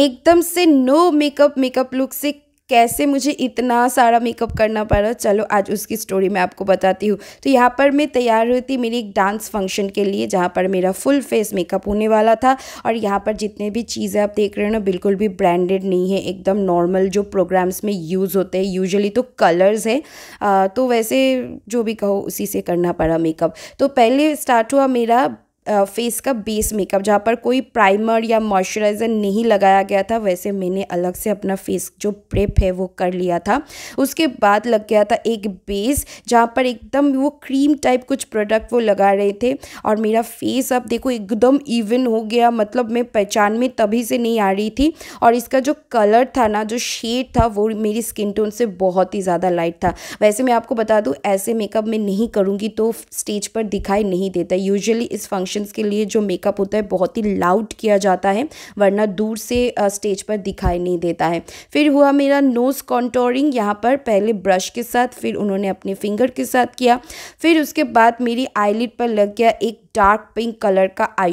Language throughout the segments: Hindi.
एकदम से नो मेकअप मेकअप लुक से कैसे मुझे इतना सारा मेकअप करना पड़ा? चलो, आज उसकी स्टोरी मैं आपको बताती हूँ। तो यहाँ पर मैं तैयार हुई थी मेरी एक डांस फ़ंक्शन के लिए, जहाँ पर मेरा फुल फेस मेकअप होने वाला था। और यहाँ पर जितने भी चीज़ें आप देख रहे हो ना, बिल्कुल भी ब्रांडेड नहीं है। एकदम नॉर्मल जो प्रोग्राम्स में यूज़ होते हैं यूजली तो कलर्स है। तो वैसे जो भी कहो, उसी से करना पड़ा मेकअप तो पहले स्टार्ट हुआ मेरा फेस का बेस मेकअप जहाँ पर कोई प्राइमर या मॉइस्चराइज़र नहीं लगाया गया था, वैसे मैंने अलग से अपना फेस जो प्रेप है वो कर लिया था। उसके बाद लग गया था एक बेस जहाँ पर एकदम वो क्रीम टाइप कुछ प्रोडक्ट वो लगा रहे थे। और मेरा फेस अब देखो एकदम इवन हो गया मतलब मैं पहचान में तभी से नहीं आ रही थी। और इसका जो कलर था ना, जो शेड था, वो मेरी स्किन टोन से बहुत ही ज़्यादा लाइट था। वैसे मैं आपको बता दूँ, ऐसे मेकअप मैं नहीं करूँगी तो स्टेज पर दिखाई नहीं देता। यूजली इस फ़ंक्शन फ़ंक्शंस के लिए जो मेकअप होता है, बहुत ही लाउड किया जाता है, वरना दूर से स्टेज पर दिखाई नहीं देता है। फिर हुआ मेरा नोज़ कॉन्टोरिंग यहाँ पर पहले ब्रश के साथ, फिर उन्होंने अपने फिंगर के साथ किया। फिर उसके बाद मेरी आईलिट पर लग गया एक डार्क पिंक कलर का आई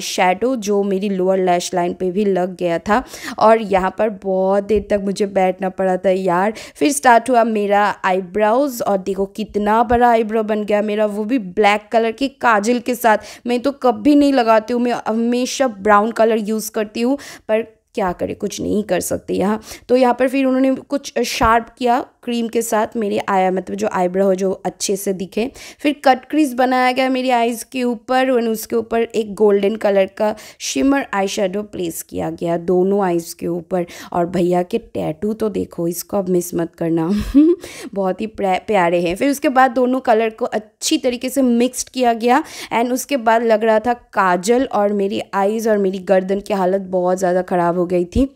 जो मेरी लोअर लैश लाइन पे भी लग गया था। और यहाँ पर बहुत देर तक मुझे बैठना पड़ा था यार। फिर स्टार्ट हुआ मेरा आईब्राउज़ और देखो कितना बड़ा आईब्रो बन गया मेरा। वो भी ब्लैक कलर के काजल के साथ। मैं तो कभी नहीं लगाती हूँ, मैं हमेशा ब्राउन कलर यूज़ करती हूँ। पर क्या करें, कुछ नहीं कर सकते यहाँ। तो यहाँ पर फिर उन्होंने कुछ शार्प किया। क्रीम के साथ मेरी आया मतलब जो आईब्रो हो जो अच्छे से दिखे। फिर कट क्रीज बनाया गया मेरी आईज़ के ऊपर और उसके ऊपर एक गोल्डन कलर का शिमर आई प्लेस किया गया दोनों आईज़ के ऊपर। और भैया के टैटू तो देखो, इसको अब मिस मत करना। बहुत ही प्यारे हैं। फिर उसके बाद दोनों कलर को अच्छी तरीके से मिक्सड किया गया। एंड उसके बाद लग रहा था काजल और मेरी आईज़ और मेरी गर्दन की हालत बहुत ज़्यादा ख़राब हो गई थी।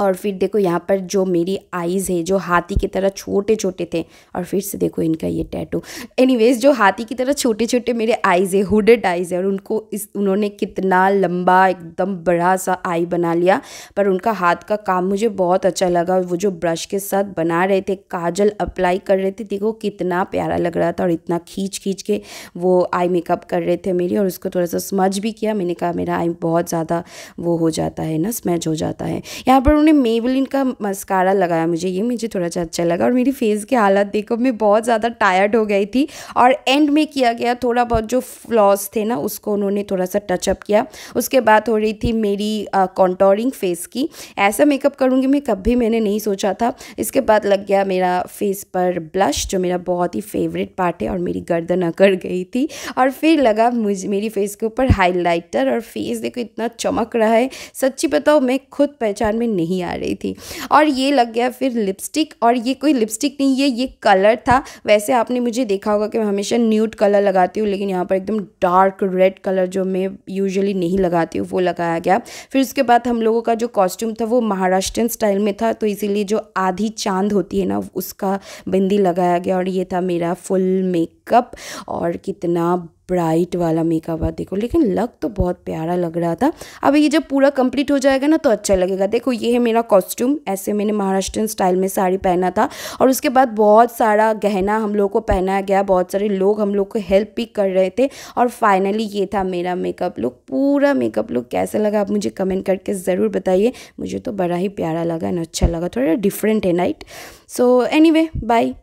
और फिर देखो यहाँ पर जो मेरी आईज़ है, जो हाथी की तरह छोटे छोटे थे, और फिर से देखो इनका ये टैटू एनीवेज जो हाथी की तरह छोटे छोटे मेरे आईज़ है हुडेड आईज़ है, और उनको इस, उन्होंने कितना लंबा, एकदम बड़ा सा आई बना लिया, पर उनका हाथ का काम मुझे बहुत अच्छा लगा वो जो ब्रश के साथ बना रहे थे, काजल अप्लाई कर रहे थे, देखो कितना प्यारा लग रहा था, और इतना खींच खींच के वो आई मेकअप कर रहे थे मेरी, और उसको थोड़ा सा स्मज भी किया, मैंने कहा मेरा आई बहुत ज़्यादा वो हो जाता है ना स्मैच हो जाता है। यहाँ पर उन्होंने मेवलिन का मस्कारा लगाया मुझे, ये मुझे थोड़ा सा अच्छा लगा और मेरी फेस की हालत देखो, मैं बहुत ज़्यादा टायर्ड हो गई थी और एंड में किया गया थोड़ा बहुत जो फ्लॉस थे ना, उसको उन्होंने थोड़ा सा टचअप किया। उसके बाद हो रही थी मेरी कॉन्टोरिंग फेस की। ऐसा मेकअप करूँगी मैं कभी मैंने नहीं सोचा था। इसके बाद लग गया मेरा फेस पर ब्लश जो मेरा बहुत ही फेवरेट पार्ट है और मेरी गर्दन अकड़ गई थी। और फिर लगा मुझे, मेरी फेस के ऊपर हाईलाइटर और फेस देखो इतना चमक रहा है। सच्ची बताओ मैं खुद पहचान में नहीं नहीं आ रही थी। और ये लग गया फिर लिपस्टिक और ये कोई लिपस्टिक नहीं है ये कलर था। वैसे आपने मुझे देखा होगा कि मैं हमेशा न्यूट कलर लगाती हूँ, लेकिन यहाँ पर एकदम डार्क रेड कलर जो मैं यूजुअली नहीं लगाती हूँ, वो लगाया गया। फिर उसके बाद हम लोगों का जो कॉस्ट्यूम था, वो महाराष्ट्रन स्टाइल में था तो इसीलिए जो आधी चाँद होती है ना, उसका बिंदी लगाया गया, और ये था मेरा फुल मेकअप और कितना ब्राइट वाला मेकअप है देखो। लेकिन लग तो बहुत प्यारा लग रहा था। अब ये जब पूरा कंप्लीट हो जाएगा ना तो अच्छा लगेगा। देखो, ये है मेरा कॉस्ट्यूम ऐसे मैंने महाराष्ट्र स्टाइल में साड़ी पहना था। और उसके बाद बहुत सारा गहना हम लोग को पहनाया गया। बहुत सारे लोग हम लोग को हेल्प भी कर रहे थे। और फाइनली ये था मेरा मेकअप लुक पूरा मेकअप लुक कैसा लगा आप मुझे कमेंट करके ज़रूर बताइए। मुझे तो बड़ा ही प्यारा लगा एंड अच्छा लगा। थोड़ा डिफरेंट है night so anyway by